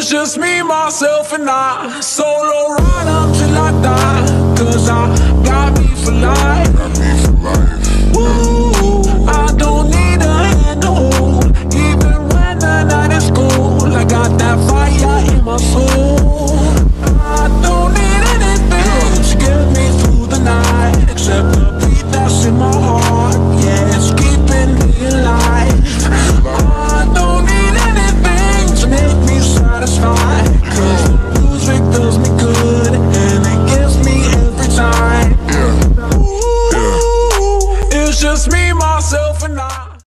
It's just me, myself, and I. Solo ride until I die Cause I got me for life. Ooh, I don't need a handhold Even when the night is cold I got that fire in my soul. I don't need anything to get me through the night Except the beat that's in my heart. just me, myself, and I.